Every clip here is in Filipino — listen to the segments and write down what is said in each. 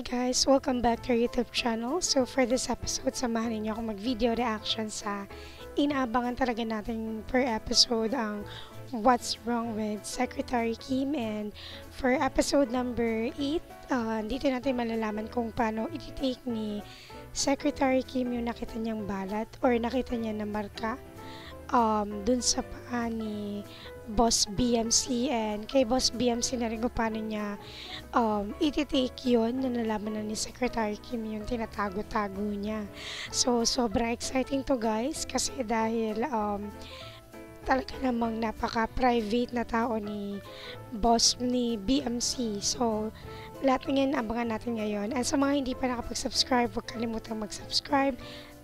Hi guys! Welcome back to our YouTube channel. So for this episode, samahan ninyo ako mag-video reaction sa inaabangan talaga natin per episode ang What's Wrong with Secretary Kim and for episode number 8, uh, dito natin malalaman kung paano iti-take ni Secretary Kim yung nakita niyang balat or nakita niya na marka um, dun sa paa ni Boss BMC and kay Boss BMC na rin kung paano niya um, iti-take yun na nalaman na ni Secretary Kim yung tinatago-tago niya. So, sobra exciting to guys kasi dahil um, talaga namang napaka-private na tao ni boss ni BMC. So, lahat ng yan abangan natin ngayon. And sa mga hindi pa nakapag-subscribe, huwag kalimutang mag-subscribe,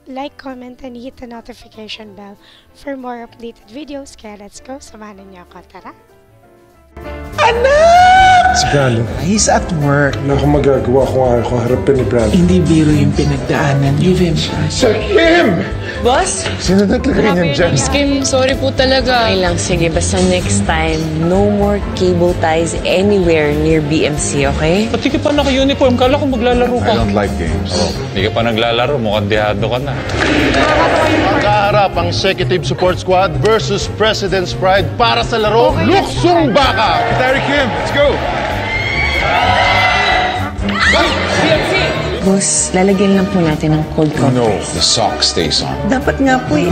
like, comment, and hit the notification bell for more updated videos. Kaya let's go, samahan niyo ako. Tara! Si Galo. He's at work. Wala akong magagawa kung ayaw ko harapin ni Brad. Hindi biro yung pinagdaanan. Give him. Sa Kim! Boss? Sino naglagay niyan dyan? Miss Kim, sorry po talaga. Okay lang, sige. Basta next time, no more cable ties anywhere near BMC, okay? Pati ka pa naka-uniform, kala ko maglalaro I ka. don't like games. Oh, hindi ka pa naglalaro, mukhang dehado ka na. Magkaharap ang Executive Support Squad versus President's Pride para sa laro Luksong Baka. Secretary Kim, let's go! Boss, lalagyan lang po natin ng cold No, compress. the sock stays on. Dapat nga po eh.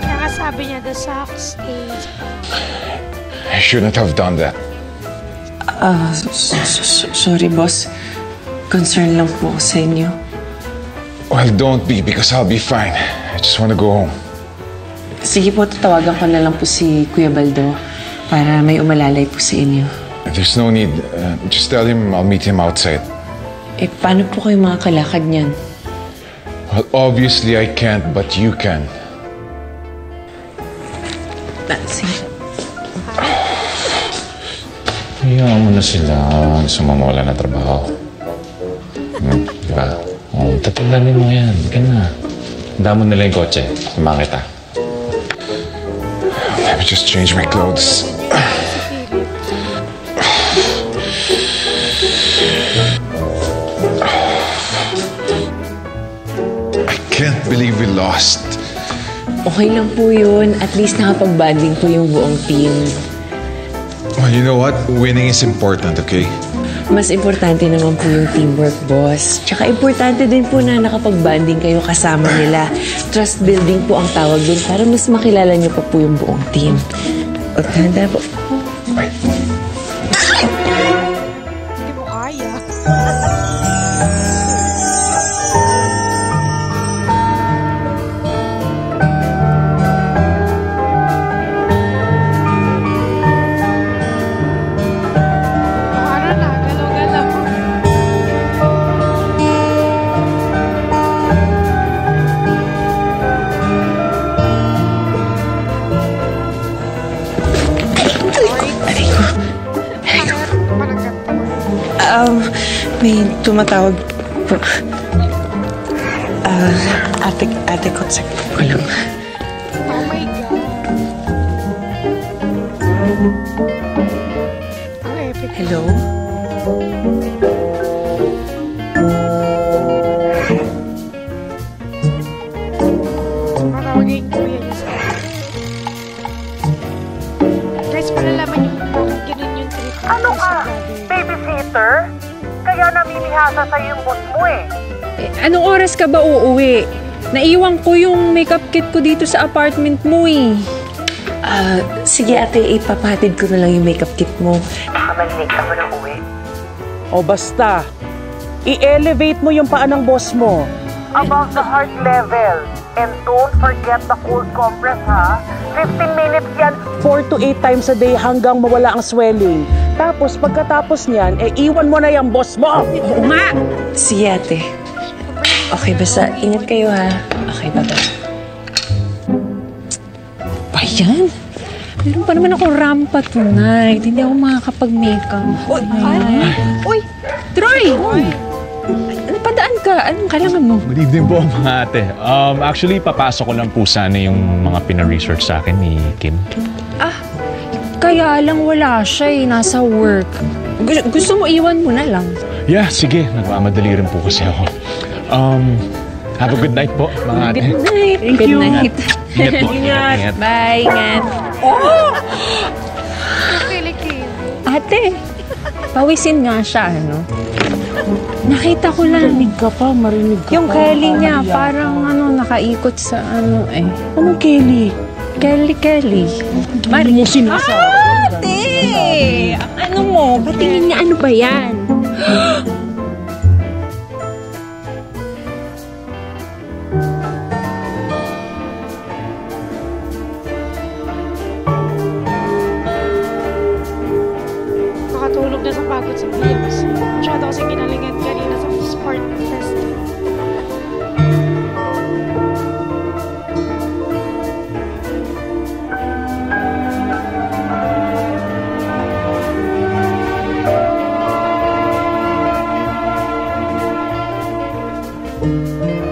Kaya sabi niya, the socks stays. I shouldn't have done that. Ah, s- sorry, boss. Concern lang po ako sa inyo. Well, don't be because I'll be fine. I just want to go home. Sige po, tatawagan ko na lang po si Kuya Baldo para may umalalay po sa inyo. There's no need. Uh, just tell him I'll meet him outside. Eh, paano po kayo mga kalakad niyan? Well, obviously I can't, but you can. Ah, sige. Hayaan mo na sila wala na trabaho. Hmm, di ba? Oh, tataganin mo yan. Ka na. Damo nila yung kotse. Samahan kita. Let me just change my clothes. Lost. Okay lang po yun. At least nakapag-banding po yung buong team. Well, you know what? Winning is important, okay? Mas importante naman po yung teamwork, boss. Tsaka importante din po na nakapag-banding kayo kasama nila. Trust building po ang tawag dun para mas makilala niyo pa po yung buong team. O, handa po. Tumatawag po. Ah, ate, ate ko, sakit ko lang. Oh my God. Epic. Hello? Namimihasa sa yung boss mo eh. Eh, anong oras ka ba uuwi? Naiwan ko yung makeup kit ko dito sa apartment mo eh. Ah, sige ate, ipapahatid ko na lang yung makeup kit mo. Baka ka mo ng uwi. O basta, i-elevate mo yung paa ng boss mo. Above the heart level. And don't forget the cold compress ha. 15 minutes yan. 4 to 8 times a day hanggang mawala ang swelling. Tapos pagkatapos niyan, eh iwan mo na yung boss mo. Oo nga! Sige ate. Okay, basta ingat kayo ha. Okay, bye-bye. Ba yan? Meron pa naman ako rampa tonight. Hindi ako makakapag-makeup. Uy! Uy! Troy! Ano padaan ka? Anong kailangan mo? Good evening po mga ate. Um, actually, papasok ko lang po sana yung mga pina-research sa akin ni Kim. Kaya lang wala siya eh. Nasa work. Gusto, gusto mo iwan mo na lang. Yeah, sige. Nagmamadali rin po kasi ako. Um, have a good night po, mga ate. Good night. Thank Good you. night. Ingat po. Ingat. Bye, ingat. Ate, pawisin nga siya, ano? Nakita ko lang. Marinig ka pa, marinig ka Yung pa. Kelly niya, Nakakahiya. parang ano, nakaikot sa ano eh. Anong Kelly? Kelly, Kelly. Mari mo sinasabi. Ate! Ano mo? Patingin nga ano ba yan? Música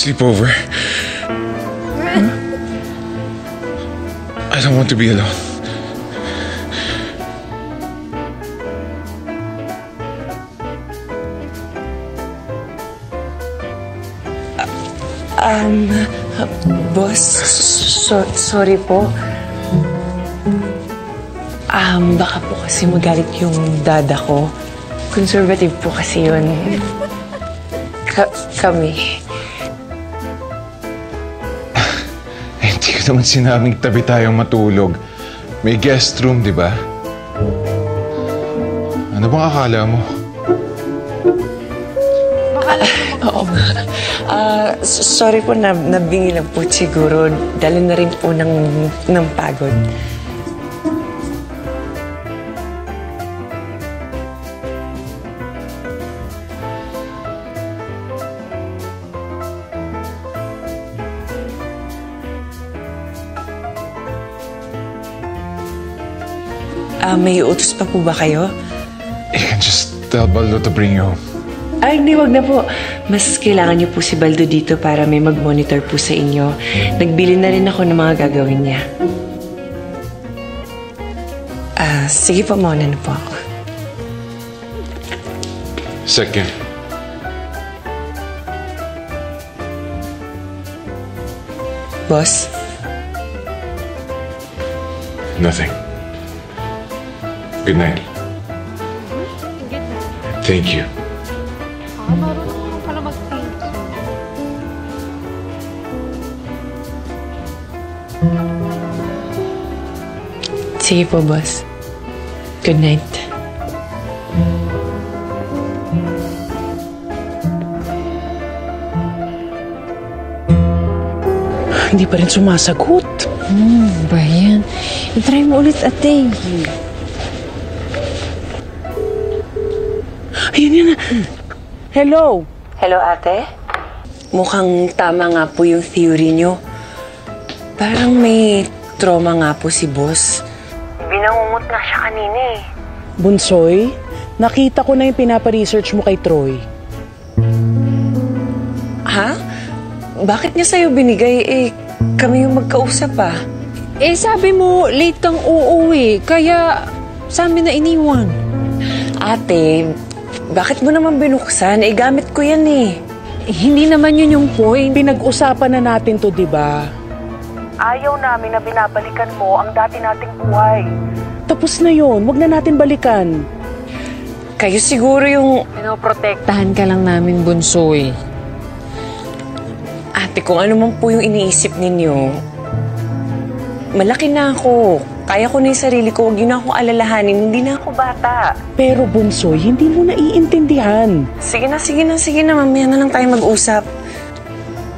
can you sleep over? I don't want to be alone. Um, boss, so, sorry po. Um, baka po kasi magalit yung dada ko. Conservative po kasi yun. Ka- kami. Naman sinabing tabi tayong matulog. May guest room, di ba? Ano bang akala mo? Oo. Ah, s- sorry po na nabingi lang po siguro. Dala na rin po ng, ng pagod. May utos pa po ba kayo? You can just tell Baldo to bring you home. Ay, hindi, wag na po. Mas kailangan niyo po si Baldo dito para may mag-monitor po sa inyo. Nagbili na rin ako ng mga gagawin niya. Ah, sige po, mauna na po ako. Second. Boss, Nothing. Good night. good na. Thank you. Ah, marunong mo pala mag-thank you. sige po, boss. Good night. Hindi pa rin sumasagot. Hmm, ba yan? I-try mo ulit, ate. Yan na. Hello? Hello, ate? Mukhang tama nga po yung theory niyo. Parang may trauma nga po si boss. Binangungot nga siya kanina eh. Bunsoy, nakita ko na yung pinapa-research mo kay Troy. Ha? Bakit niya sa'yo binigay? Eh, kami yung magkausap ah. Eh, sabi mo, late kang uuwi. Kaya, sa amin na iniwan. Ate, bakit mo naman binuksan? Eh, gamit ko yan eh. hindi naman yun yung point. Pinag-usapan na natin to, di ba? Ayaw namin na binabalikan mo ang dati nating buhay. Tapos na yon, wag na natin balikan. Kayo siguro yung... Pinoprotektahan ka lang namin, Bunsoy. Ate, kung ano man po yung iniisip ninyo, malaki na ako. Kaya ko na yung sarili ko. Huwag yun akong alalahanin. Hindi na ako bata. Pero Bunsoy, hindi mo naiintindihan. Sige na, sige na, sige na. Mamaya na lang tayo mag-usap.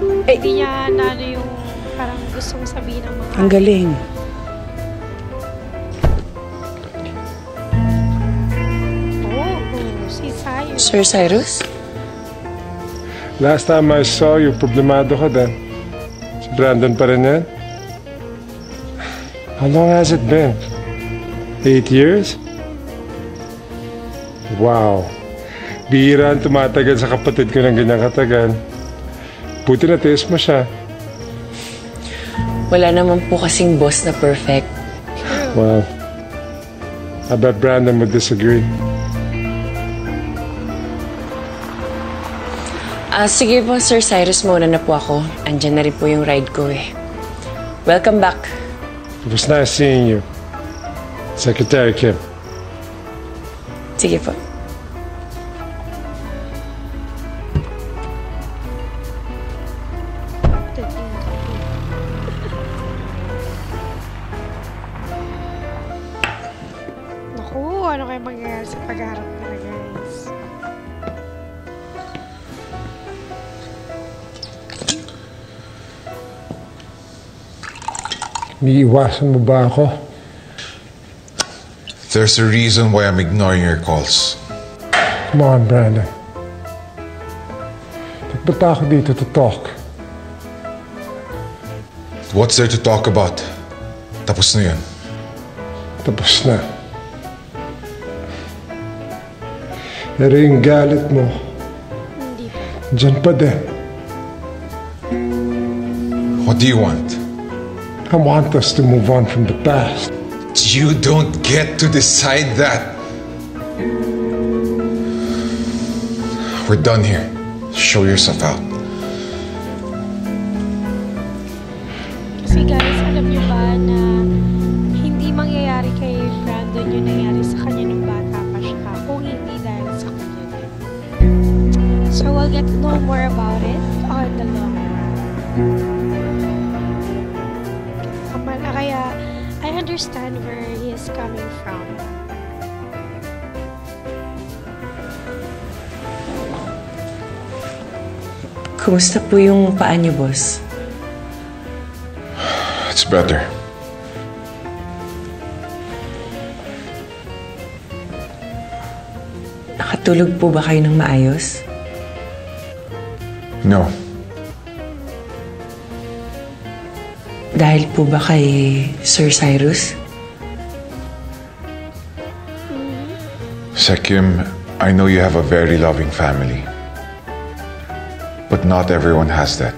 Hindi niya na ano yung parang gustong sabihin ng mga... Ang galing. Oh, si Sayo. Sir Cyrus? Last time I saw you, problemado ka din. Si Brandon pa rin yan? How long has it been? Eight years? Wow. Bihira ang tumatagal sa kapatid ko ng ganyang katagal. Buti na tiis mo siya. Wala naman po kasing boss na perfect. Wow. I bet Brandon would disagree. Ah, sige po, Sir Cyrus, muna na po ako. Andyan na rin po yung ride ko eh. Welcome back. It was nice seeing you. Secretary Kim. Sige po. Naku, ano kayo mangyayari sa pag-aaral Iiwasan mo ba ako? There's a reason why I'm ignoring your calls. Come on, Brandon. Nagpunta ako dito to talk. What's there to talk about? Tapos na yun. Tapos na. Pero yung galit mo, Hindi pa. dyan pa din. What do you want? I want us to move on from the past. You don't get to decide that. We're done here. Show yourself out. Kasi guys, alam niyo ba na hindi mangyayari kay Brandon yung nangyari sa kanya nung bata pa siya kung hindi dahil sa kanya din. So we'll get to know more about it on the long run. Understand where he is coming from. Kumusta po yung paa niyo, boss? It's better. Nakatulog po ba kayo ng maayos? No. Dahil po ba kay Sir Cyrus? Sekim, I know you have a very loving family. But not everyone has that.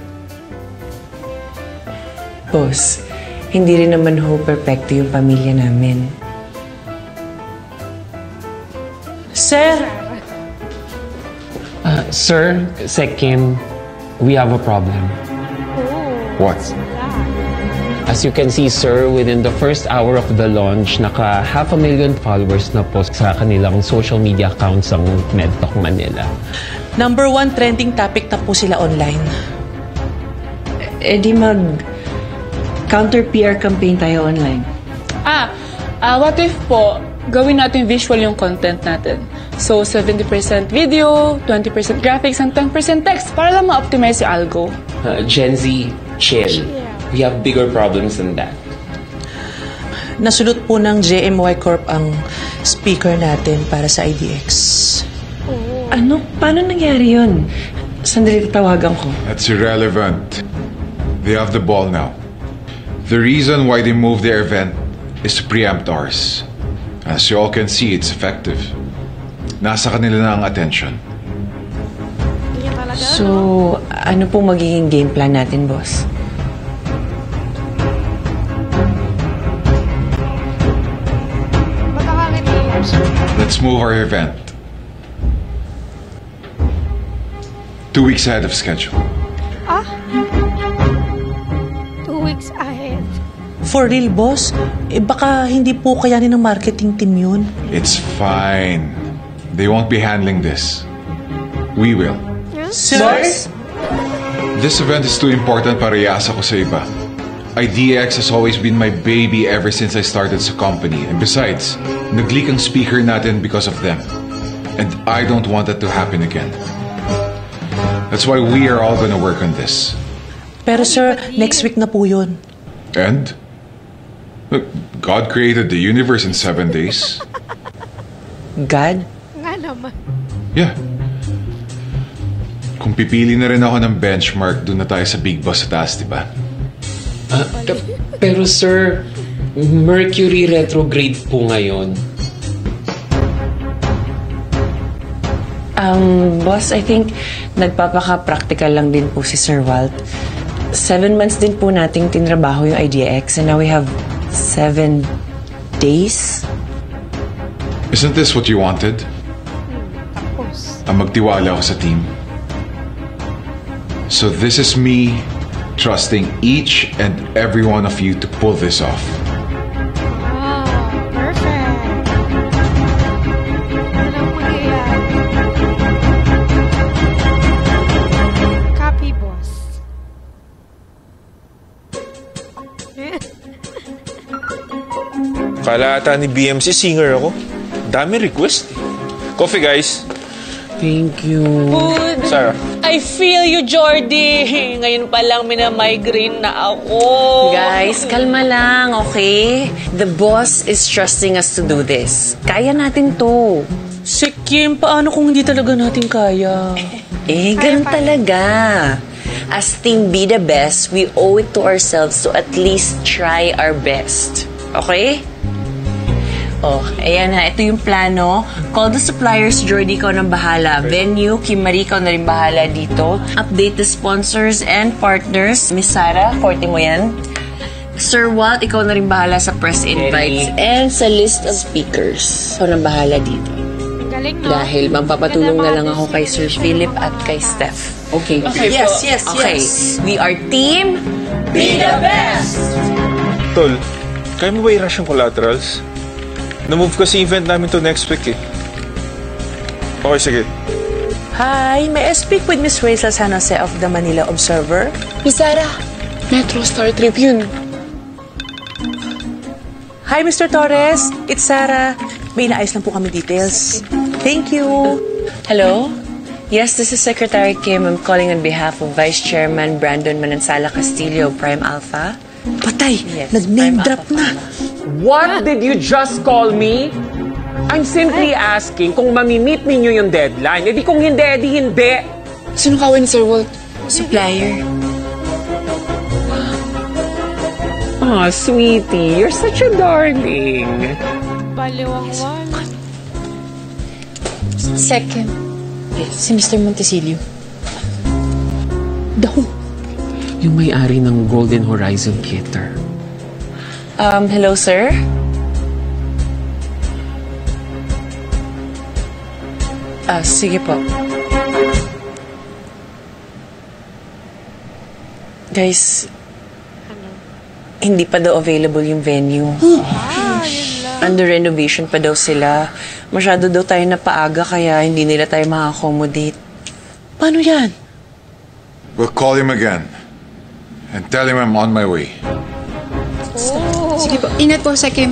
Boss, hindi rin naman ho perfecto yung pamilya namin. Sir, Uh, sir, Sekim, we have a problem. What? As you can see, sir, within the first hour of the launch, naka half a million followers na po sa kanilang social media accounts ang MedTalk Manila. number one trending topic na po sila online. Eh di mag counter PR campaign tayo online. Ah, ah, what if po, gawin natin visual yung content natin. So, 70% video, 20% graphics, and 10% text para lang ma-optimize si algo. Uh, Gen Z, chill. We have bigger problems than that. Nasulot po ng JMY Corp ang speaker natin para sa IDX. Ano? Paano nangyari yun? Sandali tawagan ko. That's irrelevant. They have the ball now. The reason why they moved their event is to preempt ours. As you all can see, it's effective. Nasa kanila na ang attention. So, ano po magiging game plan natin, boss? Let's move our event. Two weeks ahead of schedule. Ah? Two weeks ahead. For real, boss? Eh baka hindi po kayanin ng marketing team yun. It's fine. They won't be handling this. We will. Sirs? This event is too important para iasa ko sa iba. IDX has always been my baby ever since I started sa company. And besides, nag-leak ang speaker natin because of them. And I don't want that to happen again. That's why we are all gonna work on this. Pero sir, next week na po yun. And? Look, God created the universe in seven days. God? Nga naman. Yeah. Kung pipili na rin ako ng benchmark, doon na tayo sa Big Boss sa taas, di ba? Ah, pe- pero sir, Mercury retrograde po ngayon. Um, boss, I think nagpapaka-practical lang din po si Sir Walt. Seven months din po nating tinrabaho yung IDX and now we have seven days. Isn't this what you wanted? Tapos. Ang magtiwala ako sa team. So this is me trusting each and every one of you to pull this off. Wow, perfect. Walang mangyayari. Copy, boss. Kala ata ni BMC singer ako. Dami request eh. Coffee guys. Thank you. Good. Sarah. I feel you, Jordy. Ngayon pa lang mina-migraine na ako. Guys, kalma lang, okay? The boss is trusting us to do this. Kaya natin to. Si Kim, paano kung hindi talaga natin kaya? Eh, ganun talaga. As Team Be The Best, we owe it to ourselves to at least try our best. Okay? Oh, ayan na. Ito yung plano. Call the suppliers, Jordy, ikaw nang bahala. Venue, Kim Marie, ikaw na rin bahala dito. Update the sponsors and partners. Miss Sarah, forte mo yan. Sir Walt, ikaw na rin bahala sa press invites and sa list of speakers. Ikaw nang bahala dito. Galing, no? Dahil magpapatulong na lang ako kay Sir Philip at kay Steph. Okay. Okay yes, yes, okay. We are team Be the best! Tol, kaya mo ba i-rush yung collaterals? Na-move kasi event namin to next week eh. Okay, sige. Hi, may I speak with Miss Rachel San Jose of the Manila Observer? Miss Sarah, Metro Star Tribune. Hi, Mr. Torres. It's Sarah. May inaayos lang po kami details. Thank you. Hello? Yes, this is Secretary Kim. I'm calling on behalf of Vice Chairman Brandon Manansala Castillo, Prime Alpha. Patay, Yes, nag-name Prime drop Alpha na. What did you just call me? I'm simply asking kung mamimit ninyo yung deadline. E di kung hindi, e di hindi. Sino kawin, Sir Walt? Supplier. Oh, sweetie, you're such a darling. Baliwangwang. Second. Si Mr. Montesilio. Daw. Yung may-ari ng Golden Horizon Theater. Um, hello, sir? Ah, sige po. Guys, hindi pa daw available yung venue. Under renovation pa daw sila. Masyado daw tayo napaaga kaya hindi nila tayo ma-accommodate. Paano yan? We'll call him again. And tell him I'm on my way. Sige po. Ingat po, Sekim.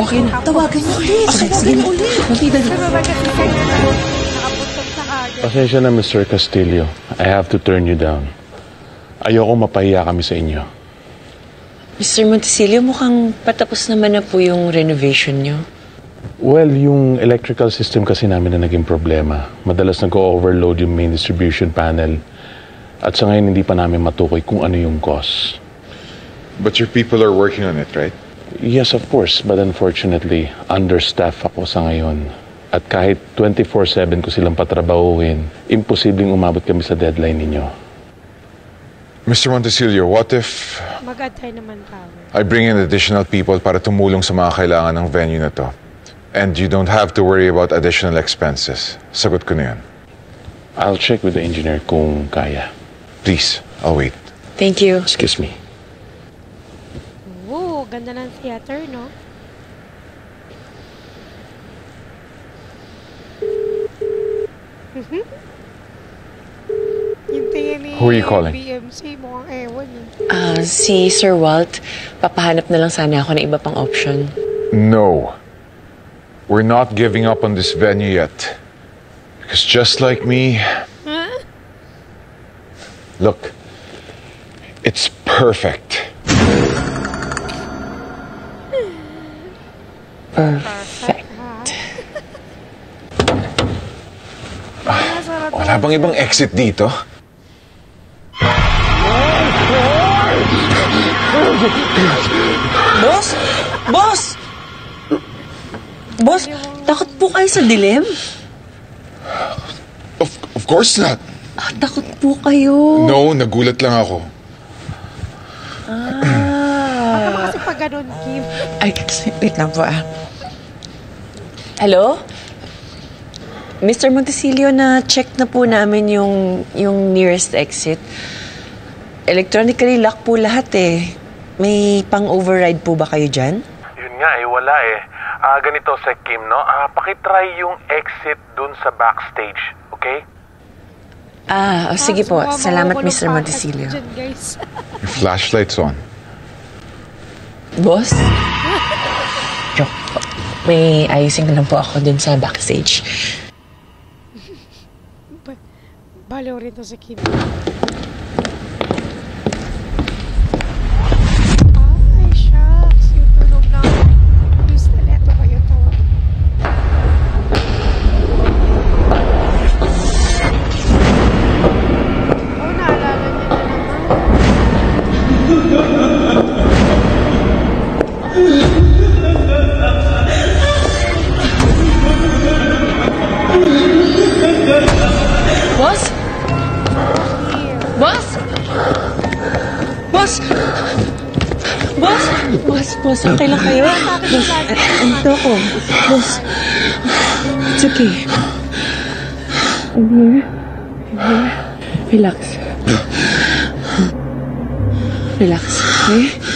Okay na. Tawagan niyo ulit. Baba kasi kayo nakapuntok na. Pasensya na, Mr. Castillo. I have to turn you down. Ayoko mapahiya kami sa inyo. Mr. Montesilio, mukhang patapos naman na po yung renovation nyo. Well, yung electrical system kasi namin na naging problema. Madalas nag-overload yung main distribution panel. At sa ngayon, hindi pa namin matukoy kung ano yung cause. But your people are working on it, right? Yes, of course. But unfortunately, understaff ako sa ngayon. At kahit 24-7 ko silang patrabahuin, imposibleng umabot kami sa deadline ninyo. Mr. Montesilio, what if Mag-add tayo ng manpower. I bring in additional people para tumulong sa mga kailangan ng venue na to? And you don't have to worry about additional expenses. Sagot ko na yan. I'll check with the engineer kung kaya. Please, I'll wait. Thank you. Excuse me. Ganda ng theater, no? Mhm. Yung tingin ni Who are you calling? BMC, mukhang ewan eh. Ah, si Sir Walt, papahanap na lang sana ako ng iba pang option. No. We're not giving up on this venue yet. Because just like me, look, it's perfect. Perfect. Wala bang ibang exit dito? Boss? Boss? Boss, takot po kayo sa dilim? Of course not. Ah, takot po kayo. No, nagulat lang ako. Baka Ah. kasi pag ganun, Kim. Ay, wait lang po ah. Hello? Mr. Montesilio, na-check na po namin yung, yung nearest exit. Electronically lock po lahat eh. May pang-override po ba kayo dyan? Yun nga eh, wala eh. Ah, ganito, Sec Kim, no? Ah, pakitry yung exit dun sa backstage, okay? Ah, oh, sige po. Salamat, Mr. Montesilio. flashlight's on. Boss? May ayusin ko lang po ako dun sa backstage. Baliw rin to si Kim. Boss? Boss? Boss, boss, okay lang kayo? Boss, andito ako. Boss, it's okay. I'm here. I'm here. Relax. Relax, okay?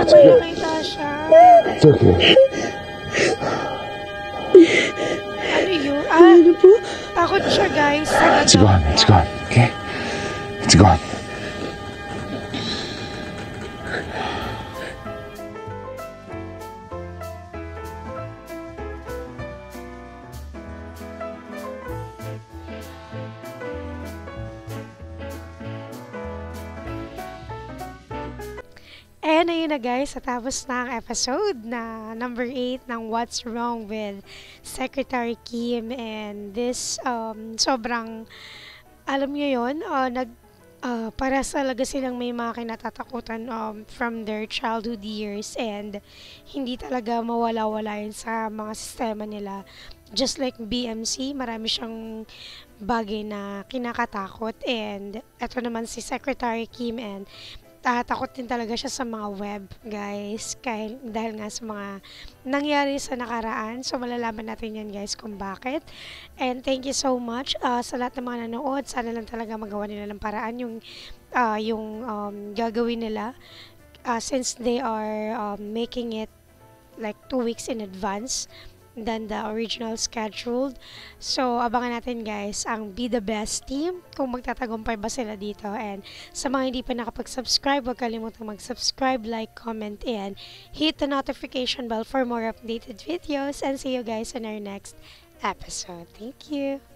Oh, That's nakita. It's okay. Ano yun? Ah, ano po? Takot siya, guys. It's gone. It's gone. Okay? It's gone. Guys, natapos na episode na number 8 ng What's Wrong with Secretary Kim. And this um, sobrang alam nyo yun, uh, nag uh, para talaga silang may mga kinatatakutan um, from their childhood years. And hindi talaga mawala-wala yun sa mga sistema nila. Just like BMC, marami siyang bagay na kinakatakot. And eto naman si Secretary Kim and ah, takot din talaga siya sa mga web, guys. Kahil, dahil nga sa mga nangyari sa nakaraan. So, malalaman natin yan, guys, kung bakit. And thank you so much uh, sa lahat ng mga nanood. Sana lang talaga magawa nila ng paraan yung, uh, yung um, gagawin nila. Uh, since they are um, making it like two weeks in advance than the original scheduled. So, abangan natin guys ang Be The Best Team kung magtatagumpay ba sila dito. And sa mga hindi pa nakapag-subscribe, huwag kalimutang mag-subscribe, like, comment, and hit the notification bell for more updated videos. And see you guys in our next episode. Thank you!